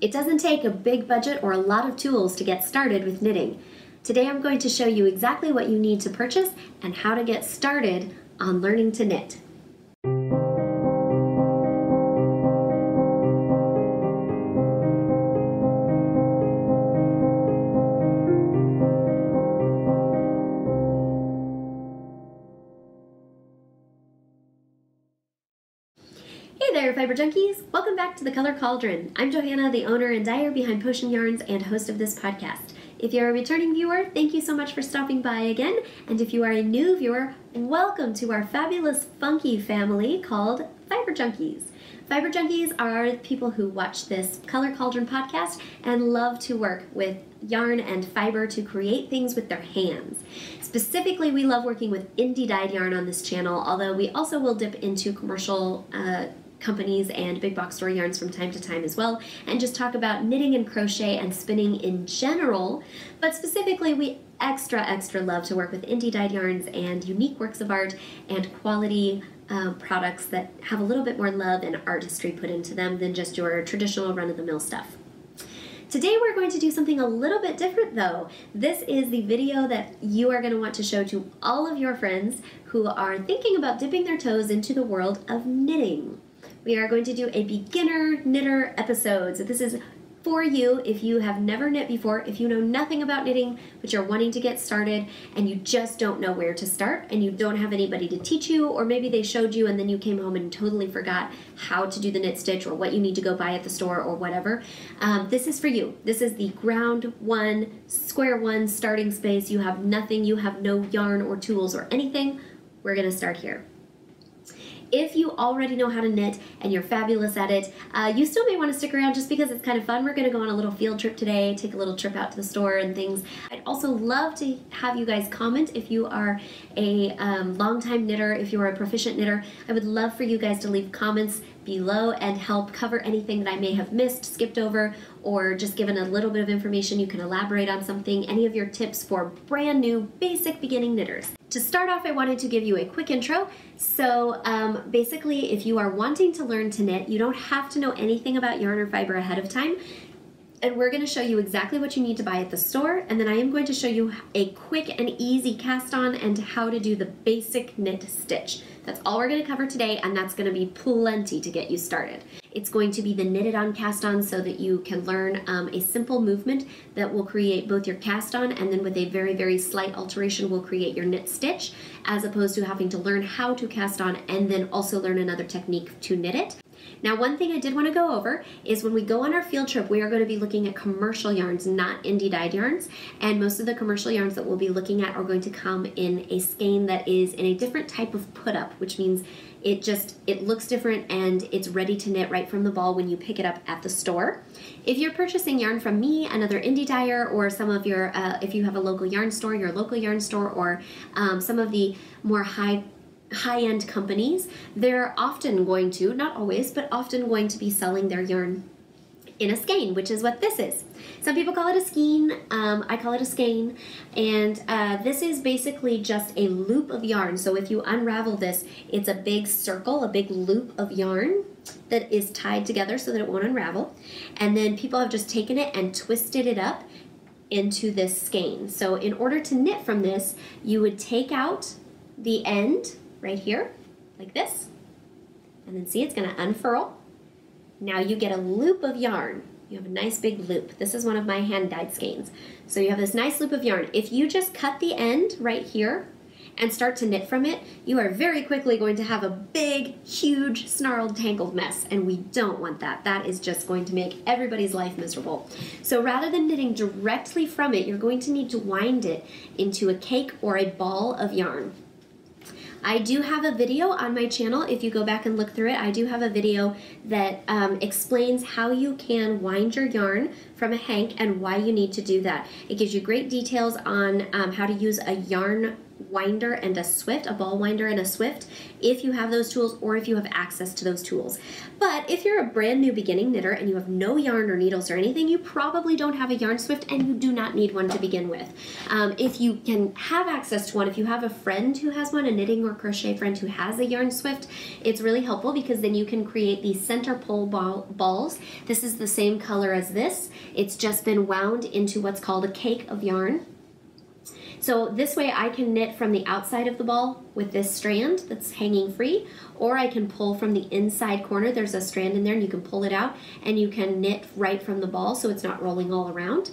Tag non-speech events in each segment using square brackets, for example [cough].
It doesn't take a big budget or a lot of tools to get started with knitting. Today I'm going to show you exactly what you need to purchase and how to get started on learning to knit. To the Color Cauldron. I'm Johanna, the owner and dyer behind Potion Yarns and host of this podcast. If you're a returning viewer, thank you so much for stopping by again. And if you are a new viewer, welcome to our fabulous, funky family called Fiber Junkies. Fiber Junkies are people who watch this Color Cauldron podcast and love to work with yarn and fiber to create things with their hands. Specifically, we love working with indie dyed yarn on this channel, although we also will dip into commercial uh, companies and big box store yarns from time to time as well, and just talk about knitting and crochet and spinning in general. But specifically, we extra, extra love to work with indie dyed yarns and unique works of art and quality uh, products that have a little bit more love and artistry put into them than just your traditional run of the mill stuff. Today we're going to do something a little bit different though. This is the video that you are going to want to show to all of your friends who are thinking about dipping their toes into the world of knitting we are going to do a beginner knitter episode. So this is for you if you have never knit before, if you know nothing about knitting, but you're wanting to get started and you just don't know where to start and you don't have anybody to teach you, or maybe they showed you and then you came home and totally forgot how to do the knit stitch or what you need to go buy at the store or whatever. Um, this is for you. This is the ground one, square one starting space. You have nothing, you have no yarn or tools or anything. We're to start here. If you already know how to knit and you're fabulous at it, uh, you still may want to stick around just because it's kind of fun. We're going to go on a little field trip today, take a little trip out to the store and things. I'd also love to have you guys comment if you are a um, longtime knitter, if you're a proficient knitter. I would love for you guys to leave comments below and help cover anything that I may have missed, skipped over, or just given a little bit of information. You can elaborate on something, any of your tips for brand new, basic beginning knitters. To start off, I wanted to give you a quick intro. So um, basically, if you are wanting to learn to knit, you don't have to know anything about yarn or fiber ahead of time. And we're going to show you exactly what you need to buy at the store, and then I am going to show you a quick and easy cast on and how to do the basic knit stitch. That's all we're going to cover today, and that's going to be plenty to get you started. It's going to be the knitted on cast on so that you can learn um, a simple movement that will create both your cast on and then with a very, very slight alteration will create your knit stitch as opposed to having to learn how to cast on and then also learn another technique to knit it. Now, one thing I did want to go over is when we go on our field trip, we are going to be looking at commercial yarns, not indie dyed yarns. And most of the commercial yarns that we'll be looking at are going to come in a skein that is in a different type of put up, which means it just it looks different and it's ready to knit right from the ball when you pick it up at the store if you're purchasing yarn from me another indie dyer or some of your uh, if you have a local yarn store your local yarn store or um, some of the more high high-end companies they're often going to not always but often going to be selling their yarn in a skein, which is what this is. Some people call it a skein, um, I call it a skein, and uh, this is basically just a loop of yarn. So if you unravel this, it's a big circle, a big loop of yarn that is tied together so that it won't unravel. And then people have just taken it and twisted it up into this skein. So in order to knit from this, you would take out the end right here, like this, and then see it's gonna unfurl now you get a loop of yarn. You have a nice big loop. This is one of my hand dyed skeins. So you have this nice loop of yarn. If you just cut the end right here and start to knit from it, you are very quickly going to have a big, huge, snarled, tangled mess, and we don't want that. That is just going to make everybody's life miserable. So rather than knitting directly from it, you're going to need to wind it into a cake or a ball of yarn. I do have a video on my channel. If you go back and look through it, I do have a video that um, explains how you can wind your yarn from a hank and why you need to do that. It gives you great details on um, how to use a yarn winder and a swift, a ball winder and a swift, if you have those tools or if you have access to those tools. But if you're a brand new beginning knitter and you have no yarn or needles or anything, you probably don't have a yarn swift and you do not need one to begin with. Um, if you can have access to one, if you have a friend who has one, a knitting or crochet friend who has a yarn swift, it's really helpful because then you can create these center pull ball balls. This is the same color as this. It's just been wound into what's called a cake of yarn. So this way I can knit from the outside of the ball with this strand that's hanging free, or I can pull from the inside corner. There's a strand in there and you can pull it out and you can knit right from the ball so it's not rolling all around.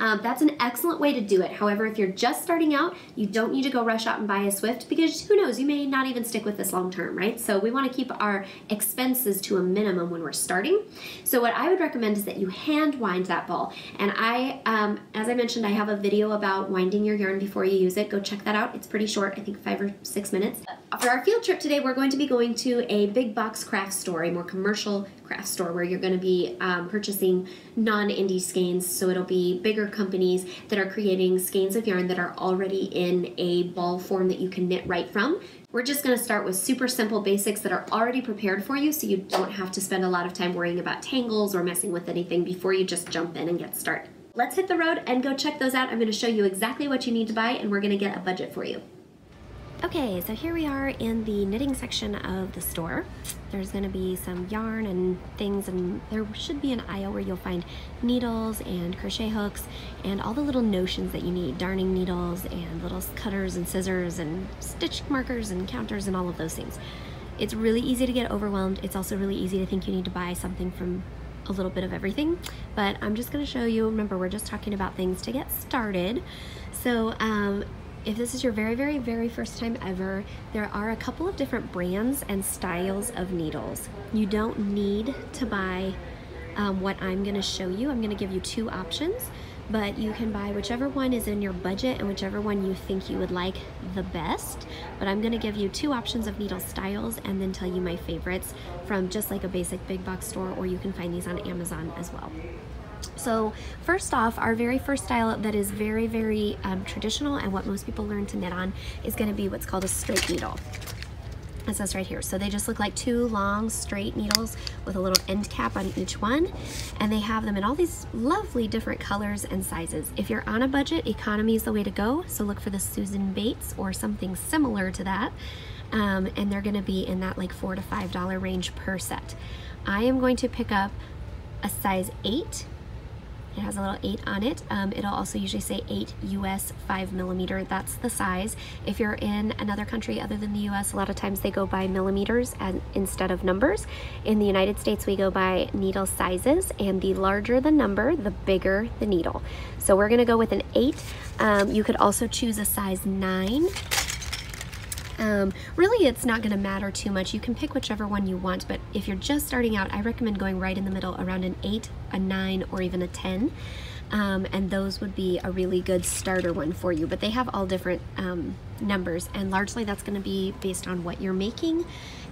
Um, that's an excellent way to do it. However, if you're just starting out, you don't need to go rush out and buy a Swift because who knows, you may not even stick with this long term, right? So we want to keep our expenses to a minimum when we're starting. So what I would recommend is that you hand wind that ball. And I, um, as I mentioned, I have a video about winding your yarn before you use it. Go check that out. It's pretty short, I think five or six minutes. For our field trip today, we're going to be going to a big box craft store, a more commercial craft store where you're going to be um, purchasing non-indie skeins. So it'll be bigger companies that are creating skeins of yarn that are already in a ball form that you can knit right from. We're just going to start with super simple basics that are already prepared for you so you don't have to spend a lot of time worrying about tangles or messing with anything before you just jump in and get started. Let's hit the road and go check those out. I'm going to show you exactly what you need to buy and we're going to get a budget for you. Okay, so here we are in the knitting section of the store. There's going to be some yarn and things and there should be an aisle where you'll find needles and crochet hooks and all the little notions that you need. Darning needles and little cutters and scissors and stitch markers and counters and all of those things. It's really easy to get overwhelmed. It's also really easy to think you need to buy something from a little bit of everything, but I'm just going to show you, remember we're just talking about things to get started. So um, if this is your very, very, very first time ever, there are a couple of different brands and styles of needles. You don't need to buy um, what I'm gonna show you. I'm gonna give you two options, but you can buy whichever one is in your budget and whichever one you think you would like the best. But I'm gonna give you two options of needle styles and then tell you my favorites from just like a basic big box store or you can find these on Amazon as well. So first off, our very first style that is very, very um, traditional and what most people learn to knit on is gonna be what's called a straight needle. It says right here. So they just look like two long straight needles with a little end cap on each one. And they have them in all these lovely different colors and sizes. If you're on a budget, economy is the way to go. So look for the Susan Bates or something similar to that. Um, and they're gonna be in that like four to five dollar range per set. I am going to pick up a size eight it has a little 8 on it. Um, it'll also usually say 8 US 5 millimeter. That's the size. If you're in another country other than the US, a lot of times they go by millimeters and, instead of numbers. In the United States, we go by needle sizes, and the larger the number, the bigger the needle. So we're going to go with an 8. Um, you could also choose a size 9 um, really, it's not going to matter too much. You can pick whichever one you want, but if you're just starting out, I recommend going right in the middle around an 8, a 9, or even a 10. Um, and those would be a really good starter one for you. But they have all different um, numbers, and largely that's going to be based on what you're making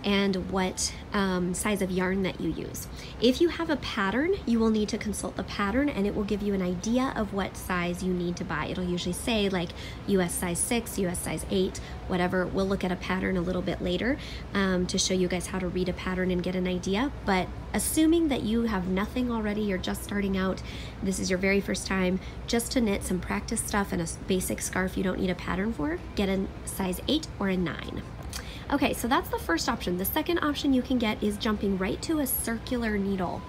and what um, size of yarn that you use. If you have a pattern, you will need to consult the pattern and it will give you an idea of what size you need to buy. It'll usually say like US size 6, US size 8, whatever. We'll look at a pattern a little bit later um, to show you guys how to read a pattern and get an idea. But assuming that you have nothing already, you're just starting out, this is your very first time, just to knit some practice stuff and a basic scarf you don't need a pattern for, get size 8 or a 9. Okay, so that's the first option. The second option you can get is jumping right to a circular needle.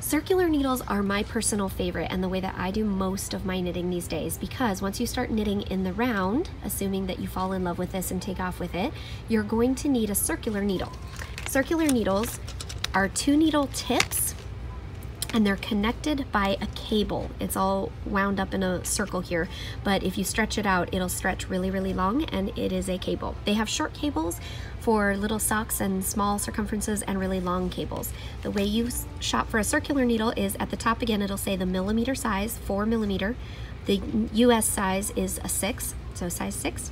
Circular needles are my personal favorite and the way that I do most of my knitting these days because once you start knitting in the round, assuming that you fall in love with this and take off with it, you're going to need a circular needle. Circular needles are two needle tips and they're connected by a cable. It's all wound up in a circle here, but if you stretch it out, it'll stretch really, really long, and it is a cable. They have short cables for little socks and small circumferences and really long cables. The way you shop for a circular needle is at the top again, it'll say the millimeter size, four millimeter. The US size is a six, so size six.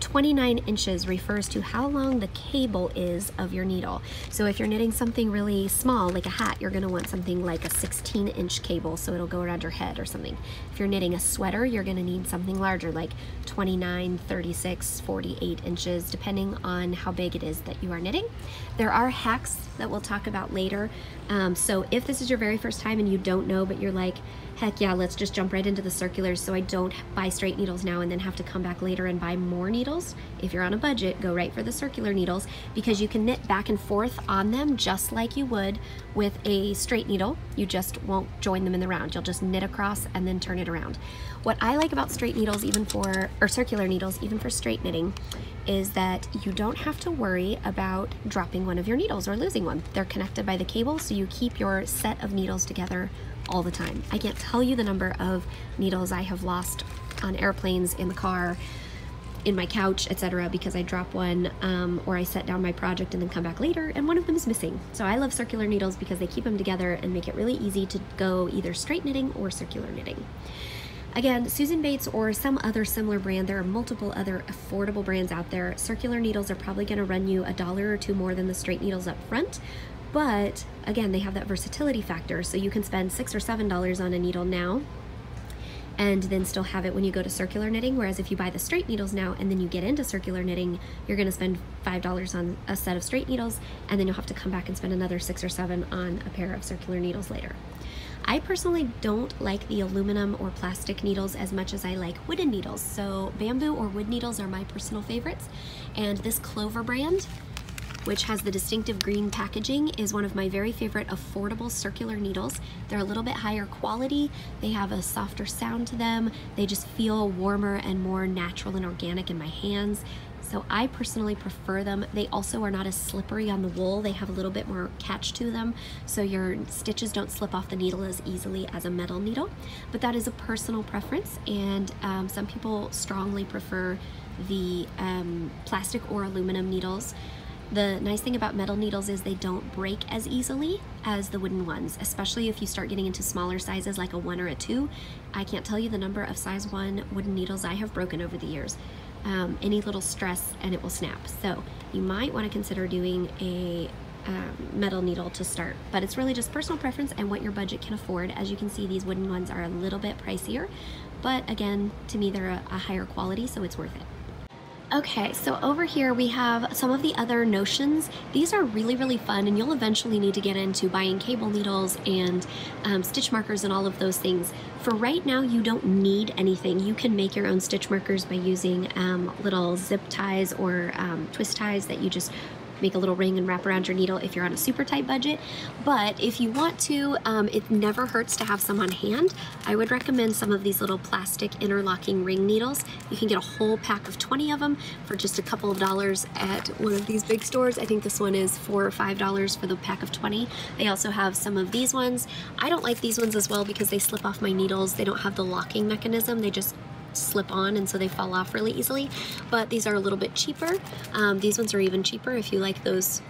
29 inches refers to how long the cable is of your needle. So if you're knitting something really small, like a hat, you're gonna want something like a 16 inch cable so it'll go around your head or something. If you're knitting a sweater, you're gonna need something larger like 29, 36, 48 inches, depending on how big it is that you are knitting. There are hacks that we'll talk about later. Um, so if this is your very first time and you don't know, but you're like, heck yeah, let's just jump right into the circulars so I don't buy straight needles now and then have to come back later and buy more needles. If you're on a budget, go right for the circular needles because you can knit back and forth on them just like you would with a straight needle. You just won't join them in the round. You'll just knit across and then turn it around. What I like about straight needles, even for, or circular needles, even for straight knitting, is that you don't have to worry about dropping one of your needles or losing one. They're connected by the cable, so you keep your set of needles together all the time. I can't tell you the number of needles I have lost on airplanes, in the car, in my couch, etc., because I drop one um, or I set down my project and then come back later and one of them is missing. So I love circular needles because they keep them together and make it really easy to go either straight knitting or circular knitting. Again, Susan Bates or some other similar brand, there are multiple other affordable brands out there. Circular needles are probably going to run you a dollar or two more than the straight needles up front, but again, they have that versatility factor. So you can spend six or seven dollars on a needle now and then still have it when you go to circular knitting. Whereas if you buy the straight needles now and then you get into circular knitting, you're gonna spend $5 on a set of straight needles and then you'll have to come back and spend another six or seven on a pair of circular needles later. I personally don't like the aluminum or plastic needles as much as I like wooden needles. So bamboo or wood needles are my personal favorites. And this Clover brand which has the distinctive green packaging, is one of my very favorite affordable circular needles. They're a little bit higher quality, they have a softer sound to them, they just feel warmer and more natural and organic in my hands. So I personally prefer them. They also are not as slippery on the wool. They have a little bit more catch to them, so your stitches don't slip off the needle as easily as a metal needle. But that is a personal preference, and um, some people strongly prefer the um, plastic or aluminum needles. The nice thing about metal needles is they don't break as easily as the wooden ones, especially if you start getting into smaller sizes like a one or a two. I can't tell you the number of size one wooden needles I have broken over the years. Um, any little stress and it will snap. So you might want to consider doing a um, metal needle to start, but it's really just personal preference and what your budget can afford. As you can see, these wooden ones are a little bit pricier, but again, to me, they're a, a higher quality, so it's worth it. Okay, so over here we have some of the other notions. These are really, really fun and you'll eventually need to get into buying cable needles and um, stitch markers and all of those things. For right now, you don't need anything. You can make your own stitch markers by using um, little zip ties or um, twist ties that you just make a little ring and wrap around your needle if you're on a super tight budget. But if you want to, um, it never hurts to have some on hand. I would recommend some of these little plastic interlocking ring needles. You can get a whole pack of 20 of them for just a couple of dollars at one of these big stores. I think this one is four or five dollars for the pack of 20. They also have some of these ones. I don't like these ones as well because they slip off my needles. They don't have the locking mechanism. They just slip on and so they fall off really easily but these are a little bit cheaper um, these ones are even cheaper if you like those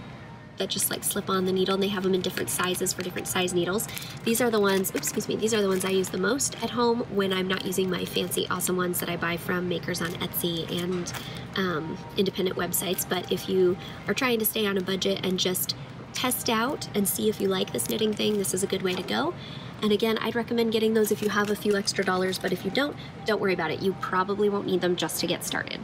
that just like slip on the needle and they have them in different sizes for different size needles. These are the ones, oops, excuse me, these are the ones I use the most at home when I'm not using my fancy awesome ones that I buy from makers on Etsy and um, independent websites. But if you are trying to stay on a budget and just test out and see if you like this knitting thing, this is a good way to go. And again, I'd recommend getting those if you have a few extra dollars, but if you don't, don't worry about it. You probably won't need them just to get started.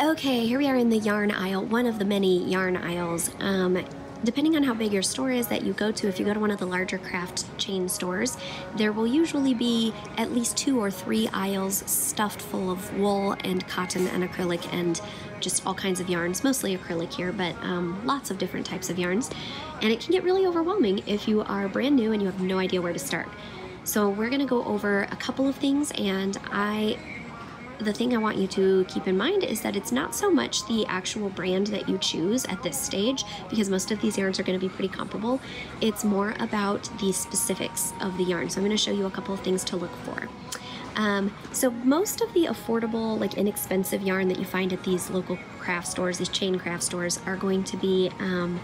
Okay, here we are in the yarn aisle, one of the many yarn aisles. Um, depending on how big your store is that you go to, if you go to one of the larger craft chain stores, there will usually be at least two or three aisles stuffed full of wool and cotton and acrylic and just all kinds of yarns, mostly acrylic here, but um, lots of different types of yarns. And it can get really overwhelming if you are brand new and you have no idea where to start. So we're gonna go over a couple of things and I the thing I want you to keep in mind is that it's not so much the actual brand that you choose at this stage, because most of these yarns are going to be pretty comparable. It's more about the specifics of the yarn. So I'm going to show you a couple of things to look for. Um, so most of the affordable, like inexpensive yarn that you find at these local craft stores, these chain craft stores, are going to be um,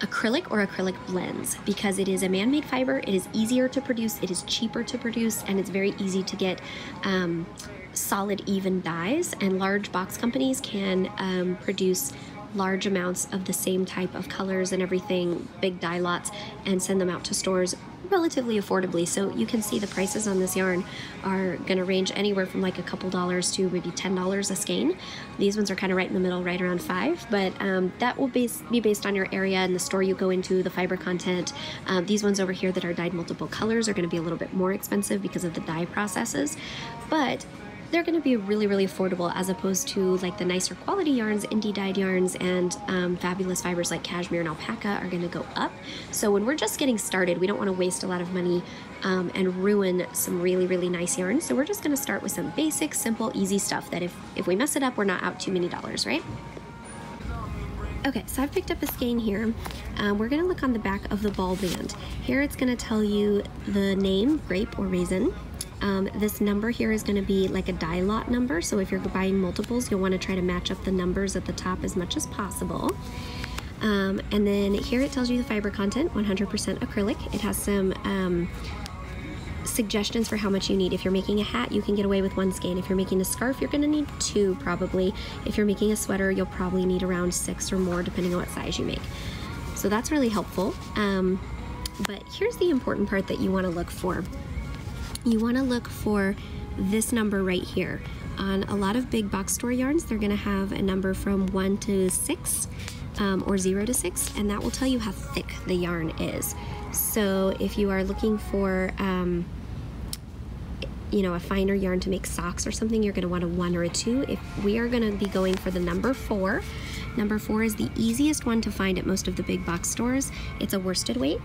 acrylic or acrylic blends. Because it is a man-made fiber, it is easier to produce, it is cheaper to produce, and it's very easy to get um, solid, even dyes, and large box companies can um, produce large amounts of the same type of colors and everything, big dye lots, and send them out to stores relatively affordably. So you can see the prices on this yarn are going to range anywhere from like a couple dollars to maybe $10 a skein. These ones are kind of right in the middle, right around five, but um, that will base, be based on your area and the store you go into, the fiber content. Um, these ones over here that are dyed multiple colors are going to be a little bit more expensive because of the dye processes, but they're going to be really, really affordable as opposed to like the nicer quality yarns, indie dyed yarns, and um, fabulous fibers like cashmere and alpaca are going to go up. So when we're just getting started, we don't want to waste a lot of money um, and ruin some really, really nice yarns. So we're just going to start with some basic, simple, easy stuff that if, if we mess it up, we're not out too many dollars, right? Okay, so I've picked up a skein here. Um, we're gonna look on the back of the ball band. Here it's gonna tell you the name, grape or raisin, um, this number here is going to be like a dye lot number, so if you're buying multiples, you'll want to try to match up the numbers at the top as much as possible. Um, and then here it tells you the fiber content, 100% acrylic. It has some um, suggestions for how much you need. If you're making a hat, you can get away with one skein. If you're making a scarf, you're going to need two probably. If you're making a sweater, you'll probably need around six or more depending on what size you make. So that's really helpful. Um, but here's the important part that you want to look for you want to look for this number right here. On a lot of big box store yarns, they're going to have a number from 1 to 6 um, or 0 to 6, and that will tell you how thick the yarn is. So if you are looking for um, you know, a finer yarn to make socks or something, you're going to want a 1 or a 2. If we are going to be going for the number 4, number 4 is the easiest one to find at most of the big box stores. It's a worsted weight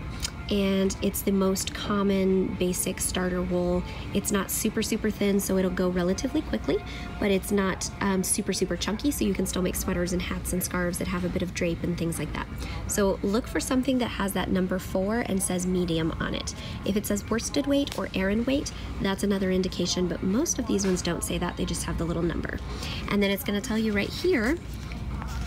and it's the most common basic starter wool. It's not super, super thin, so it'll go relatively quickly, but it's not um, super, super chunky, so you can still make sweaters and hats and scarves that have a bit of drape and things like that. So look for something that has that number four and says medium on it. If it says worsted weight or Aran weight, that's another indication, but most of these ones don't say that, they just have the little number. And then it's gonna tell you right here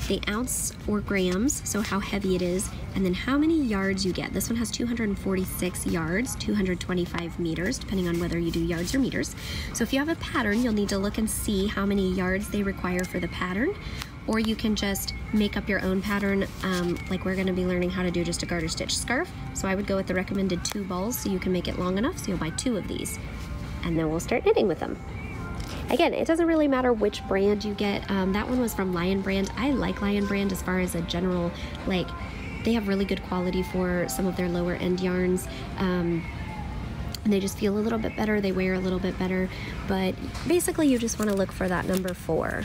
the ounce or grams, so how heavy it is, and then how many yards you get. This one has 246 yards, 225 meters, depending on whether you do yards or meters. So if you have a pattern, you'll need to look and see how many yards they require for the pattern, or you can just make up your own pattern, um, like we're gonna be learning how to do just a garter stitch scarf. So I would go with the recommended two balls so you can make it long enough, so you'll buy two of these. And then we'll start knitting with them. Again, it doesn't really matter which brand you get. Um, that one was from Lion Brand. I like Lion Brand as far as a general, like, they have really good quality for some of their lower end yarns. Um, and they just feel a little bit better, they wear a little bit better, but basically you just want to look for that number four.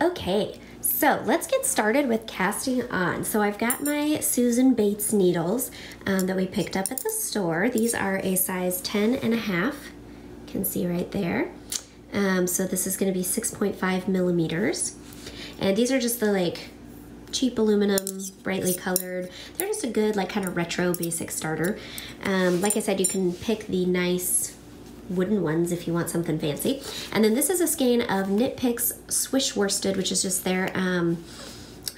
Okay, so let's get started with casting on. So I've got my Susan Bates needles um, that we picked up at the store. These are a size 10 and a half you can see right there. Um, so this is going to be 6.5 millimeters. And these are just the like cheap aluminum, brightly colored. They're just a good like kind of retro basic starter. Um, like I said, you can pick the nice wooden ones if you want something fancy. And then this is a skein of Knit Picks Swish Worsted, which is just their um,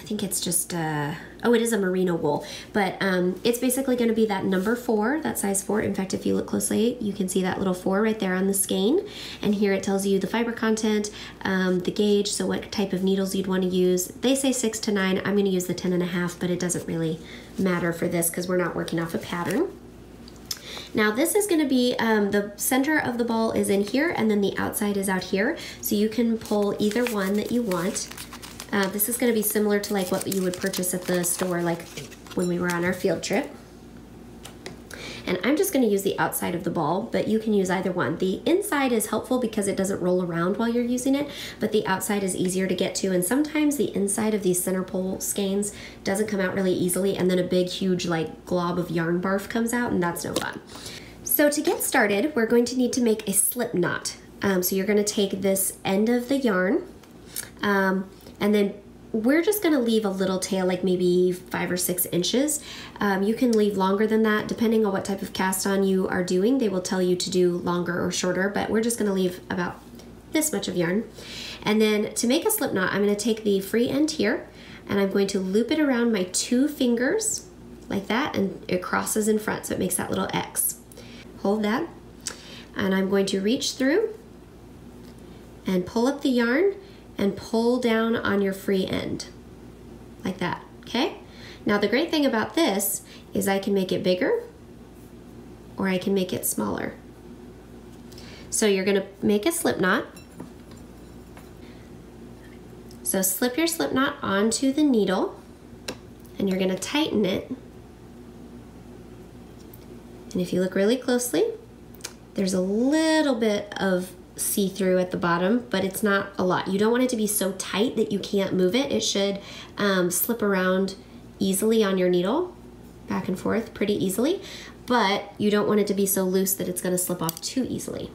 think it's just, uh, oh, it is a merino wool, but um, it's basically going to be that number four, that size four. In fact, if you look closely, you can see that little four right there on the skein. And here it tells you the fiber content, um, the gauge, so what type of needles you'd want to use. They say six to nine. I'm going to use the ten and a half, but it doesn't really matter for this because we're not working off a pattern. Now this is going to be, um, the center of the ball is in here and then the outside is out here. So you can pull either one that you want. Uh, this is going to be similar to like what you would purchase at the store like when we were on our field trip. And I'm just going to use the outside of the ball, but you can use either one. The inside is helpful because it doesn't roll around while you're using it, but the outside is easier to get to. And sometimes the inside of these center pull skeins doesn't come out really easily, and then a big, huge like glob of yarn barf comes out, and that's no fun. So to get started, we're going to need to make a slip knot. Um, so you're going to take this end of the yarn, um, and then we're just gonna leave a little tail, like maybe five or six inches. Um, you can leave longer than that, depending on what type of cast on you are doing. They will tell you to do longer or shorter, but we're just gonna leave about this much of yarn. And then to make a slip knot, I'm gonna take the free end here, and I'm going to loop it around my two fingers, like that, and it crosses in front, so it makes that little X. Hold that, and I'm going to reach through and pull up the yarn and pull down on your free end like that, okay? Now the great thing about this is I can make it bigger or I can make it smaller. So you're gonna make a slip knot. So slip your slip knot onto the needle and you're gonna tighten it. And if you look really closely, there's a little bit of see-through at the bottom, but it's not a lot. You don't want it to be so tight that you can't move it. It should um, slip around easily on your needle, back and forth pretty easily, but you don't want it to be so loose that it's gonna slip off too easily.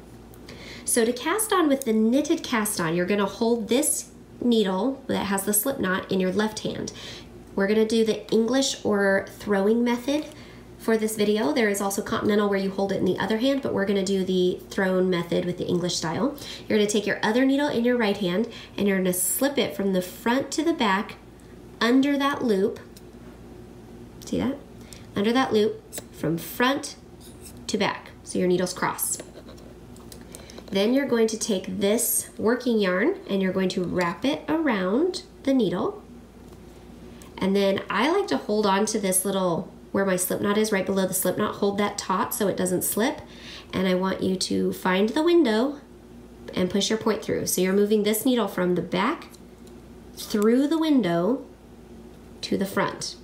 So to cast on with the knitted cast on, you're gonna hold this needle that has the slip knot in your left hand. We're gonna do the English or throwing method for this video. There is also continental where you hold it in the other hand, but we're gonna do the thrown method with the English style. You're gonna take your other needle in your right hand and you're gonna slip it from the front to the back under that loop. See that? Under that loop from front to back. So your needles cross. Then you're going to take this working yarn and you're going to wrap it around the needle. And then I like to hold on to this little where my slip knot is right below the slip knot, hold that taut so it doesn't slip. And I want you to find the window and push your point through. So you're moving this needle from the back through the window to the front.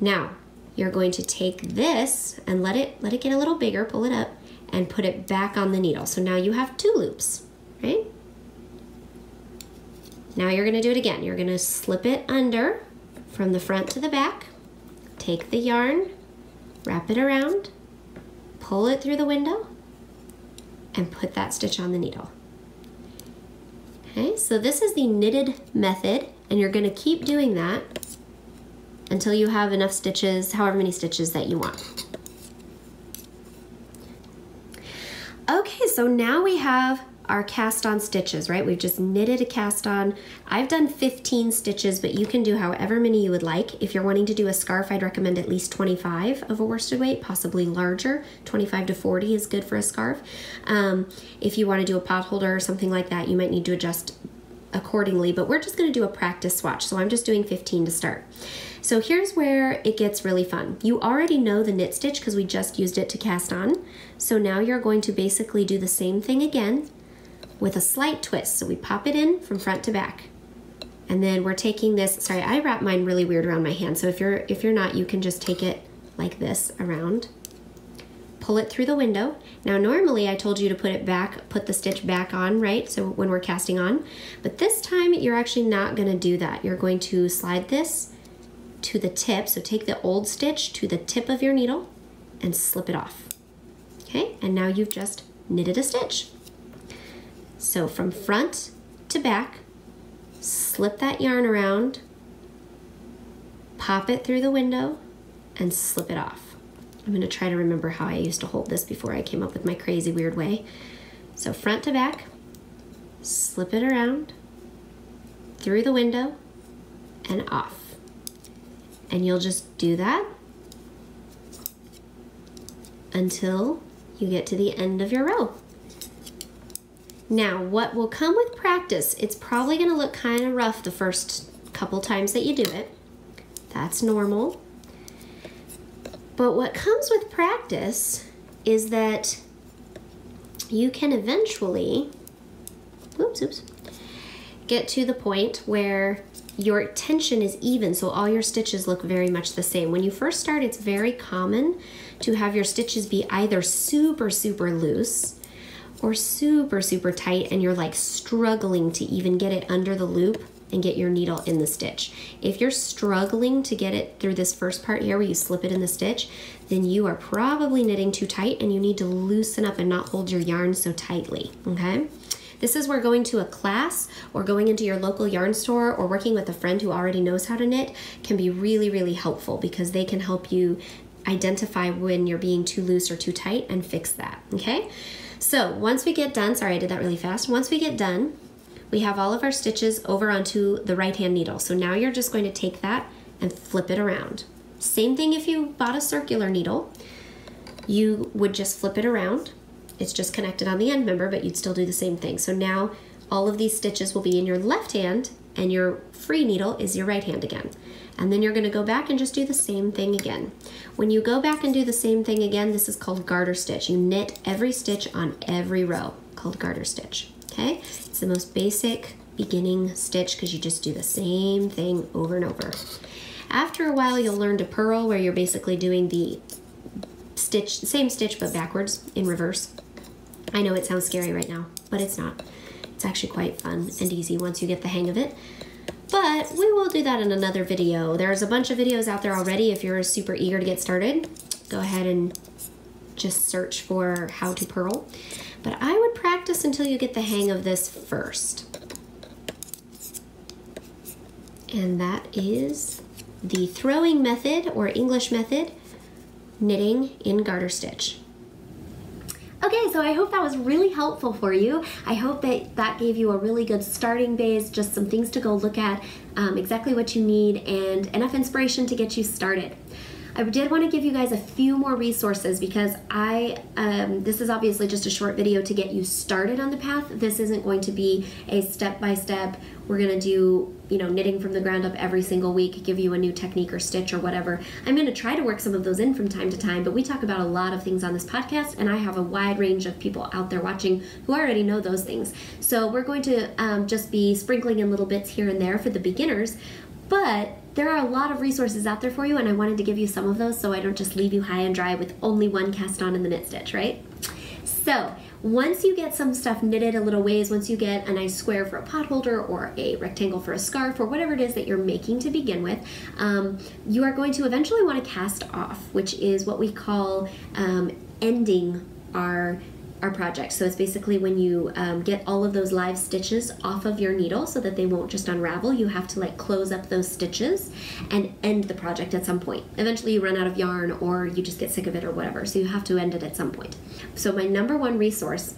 Now, you're going to take this and let it let it get a little bigger, pull it up, and put it back on the needle. So now you have two loops, right? Now you're gonna do it again. You're gonna slip it under from the front to the back, take the yarn, wrap it around, pull it through the window, and put that stitch on the needle. Okay, so this is the knitted method, and you're gonna keep doing that until you have enough stitches, however many stitches that you want. Okay, so now we have our cast on stitches, right? We've just knitted a cast on. I've done 15 stitches, but you can do however many you would like. If you're wanting to do a scarf, I'd recommend at least 25 of a worsted weight, possibly larger. 25 to 40 is good for a scarf. Um, if you want to do a pot holder or something like that, you might need to adjust accordingly, but we're just going to do a practice swatch. So I'm just doing 15 to start. So here's where it gets really fun. You already know the knit stitch because we just used it to cast on. So now you're going to basically do the same thing again with a slight twist. So we pop it in from front to back. And then we're taking this, sorry, I wrap mine really weird around my hand. So if you're if you're not, you can just take it like this around. Pull it through the window. Now normally I told you to put it back, put the stitch back on, right? So when we're casting on. But this time you're actually not gonna do that. You're going to slide this to the tip. So take the old stitch to the tip of your needle and slip it off. Okay, and now you've just knitted a stitch. So from front to back, slip that yarn around, pop it through the window, and slip it off. I'm gonna try to remember how I used to hold this before I came up with my crazy weird way. So front to back, slip it around, through the window, and off. And you'll just do that until you get to the end of your row. Now, what will come with practice, it's probably gonna look kind of rough the first couple times that you do it. That's normal. But what comes with practice is that you can eventually, oops, oops, get to the point where your tension is even, so all your stitches look very much the same. When you first start, it's very common to have your stitches be either super, super loose or super, super tight and you're like struggling to even get it under the loop and get your needle in the stitch. If you're struggling to get it through this first part here where you slip it in the stitch, then you are probably knitting too tight and you need to loosen up and not hold your yarn so tightly, okay? This is where going to a class or going into your local yarn store or working with a friend who already knows how to knit can be really, really helpful because they can help you identify when you're being too loose or too tight and fix that, okay? So once we get done, sorry I did that really fast. Once we get done, we have all of our stitches over onto the right hand needle. So now you're just going to take that and flip it around. Same thing if you bought a circular needle. You would just flip it around It's just connected on the end, member, but you'd still do the same thing. So now all of these stitches will be in your left hand and your free needle is your right hand again. And then you're gonna go back and just do the same thing again. When you go back and do the same thing again, this is called garter stitch. You knit every stitch on every row, called garter stitch, okay? It's the most basic beginning stitch because you just do the same thing over and over. After a while, you'll learn to purl where you're basically doing the stitch, same stitch but backwards in reverse. I know it sounds scary right now, but it's not. It's actually quite fun and easy once you get the hang of it. But we will do that in another video. There's a bunch of videos out there already if you're super eager to get started. Go ahead and just search for how to purl. But I would practice until you get the hang of this first. And that is the throwing method or English method knitting in garter stitch. Okay, so I hope that was really helpful for you. I hope that that gave you a really good starting base, just some things to go look at, um, exactly what you need, and enough inspiration to get you started. I did want to give you guys a few more resources because I, um, this is obviously just a short video to get you started on the path. This isn't going to be a step-by-step, we're going to do, you know, knitting from the ground up every single week, give you a new technique or stitch or whatever. I'm going to try to work some of those in from time to time, but we talk about a lot of things on this podcast and I have a wide range of people out there watching who already know those things. So we're going to um, just be sprinkling in little bits here and there for the beginners, but there are a lot of resources out there for you and I wanted to give you some of those so I don't just leave you high and dry with only one cast on in the knit stitch, right? So once you get some stuff knitted a little ways, once you get a nice square for a pot holder or a rectangle for a scarf or whatever it is that you're making to begin with, um, you are going to eventually want to cast off, which is what we call um, ending our our project. So it's basically when you um, get all of those live stitches off of your needle so that they won't just unravel, you have to like close up those stitches and end the project at some point. Eventually you run out of yarn or you just get sick of it or whatever. So you have to end it at some point. So my number one resource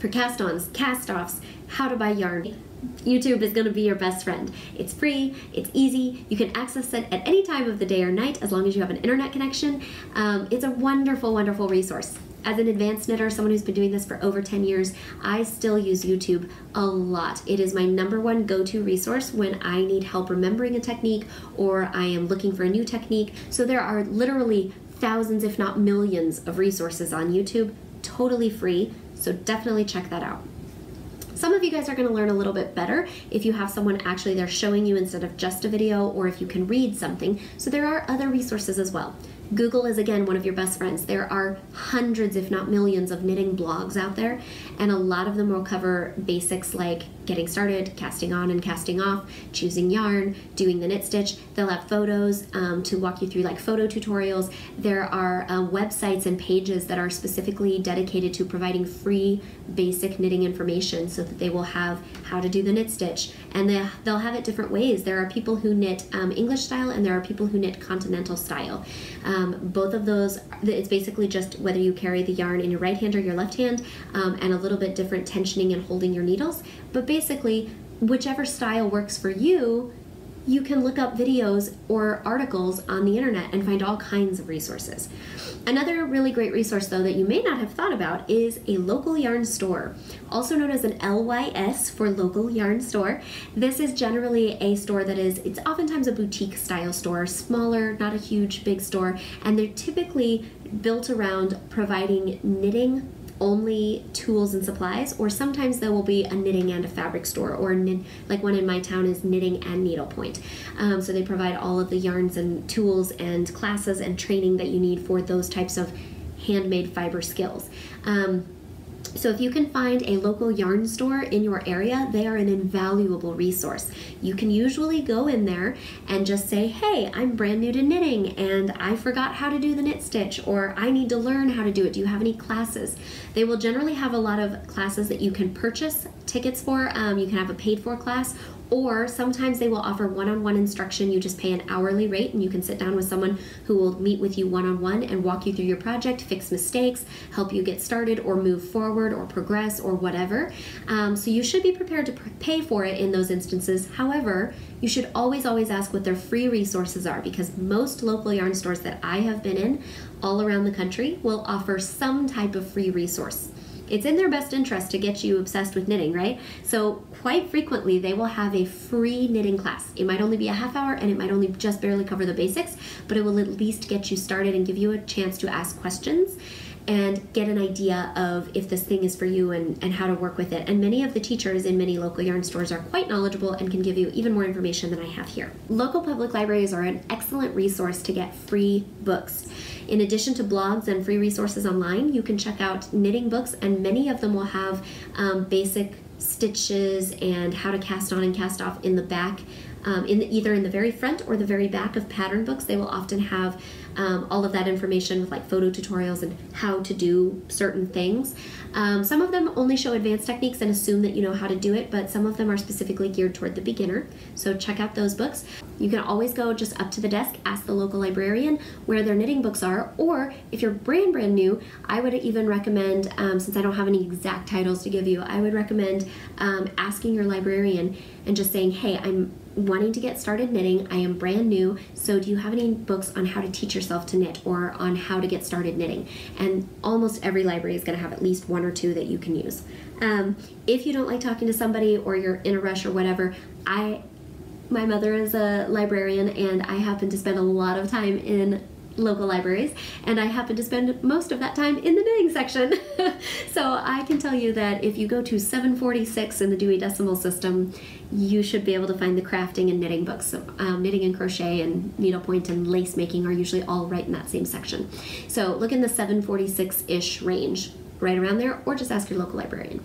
for cast-ons, cast-offs, how to buy yarn, YouTube is going to be your best friend. It's free, it's easy, you can access it at any time of the day or night as long as you have an internet connection. Um, it's a wonderful, wonderful resource as an advanced knitter, someone who's been doing this for over 10 years, I still use YouTube a lot. It is my number one go to resource when I need help remembering a technique or I am looking for a new technique. So there are literally thousands, if not millions, of resources on YouTube, totally free. So definitely check that out. Some of you guys are going to learn a little bit better if you have someone actually there showing you instead of just a video or if you can read something. So there are other resources as well. Google is again one of your best friends. There are hundreds, if not millions, of knitting blogs out there, and a lot of them will cover basics like getting started, casting on and casting off, choosing yarn, doing the knit stitch. They'll have photos um, to walk you through like photo tutorials. There are uh, websites and pages that are specifically dedicated to providing free basic knitting information so that they will have how to do the knit stitch and they, they'll have it different ways. There are people who knit um, English style and there are people who knit continental style. Um, both of those, it's basically just whether you carry the yarn in your right hand or your left hand um, and a little bit different tensioning and holding your needles. But basically, whichever style works for you, you can look up videos or articles on the internet and find all kinds of resources. Another really great resource, though, that you may not have thought about is a local yarn store, also known as an LYS for local yarn store. This is generally a store that is, it's oftentimes a boutique style store, smaller, not a huge, big store, and they're typically built around providing knitting only tools and supplies, or sometimes there will be a knitting and a fabric store, or like one in my town is knitting and needlepoint. Um, so they provide all of the yarns and tools and classes and training that you need for those types of handmade fiber skills. Um, so if you can find a local yarn store in your area, they are an invaluable resource. You can usually go in there and just say, hey, I'm brand new to knitting and I forgot how to do the knit stitch or I need to learn how to do it. Do you have any classes? They will generally have a lot of classes that you can purchase tickets for. Um, you can have a paid for class or sometimes they will offer one on one instruction. You just pay an hourly rate and you can sit down with someone who will meet with you one on one and walk you through your project, fix mistakes, help you get started or move forward or progress or whatever. Um, so you should be prepared to pay for it in those instances. However, you should always, always ask what their free resources are because most local yarn stores that I have been in all around the country will offer some type of free resource it's in their best interest to get you obsessed with knitting, right? So, quite frequently, they will have a free knitting class. It might only be a half hour and it might only just barely cover the basics, but it will at least get you started and give you a chance to ask questions and get an idea of if this thing is for you and, and how to work with it. And many of the teachers in many local yarn stores are quite knowledgeable and can give you even more information than I have here. Local public libraries are an excellent resource to get free books. In addition to blogs and free resources online, you can check out knitting books, and many of them will have um, basic stitches and how to cast on and cast off in the back um, in the, either in the very front or the very back of pattern books they will often have um, all of that information with like photo tutorials and how to do certain things. Um, some of them only show advanced techniques and assume that you know how to do it, but some of them are specifically geared toward the beginner. So check out those books. You can always go just up to the desk, ask the local librarian where their knitting books are, or if you're brand brand new, I would even recommend, um, since I don't have any exact titles to give you, I would recommend um, asking your librarian and just saying, hey, I'm wanting to get started knitting. I am brand new, so do you have any books on how to teach yourself to knit or on how to get started knitting? And almost every library is going to have at least one or two that you can use. Um, if you don't like talking to somebody or you're in a rush or whatever, I my mother is a librarian and I happen to spend a lot of time in local libraries, and I happen to spend most of that time in the knitting section. [laughs] so I can tell you that if you go to 746 in the Dewey Decimal System, you should be able to find the crafting and knitting books. So, um, knitting and crochet and needlepoint and lace making are usually all right in that same section. So look in the 746 ish range, right around there, or just ask your local librarian.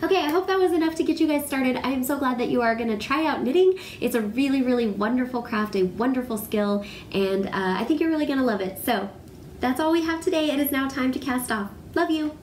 Okay, I hope that was enough to get you guys started. I am so glad that you are going to try out knitting. It's a really, really wonderful craft, a wonderful skill, and uh, I think you're really going to love it. So that's all we have today. It is now time to cast off. Love you.